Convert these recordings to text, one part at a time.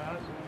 Thank you.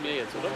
Mir jetzt, oder?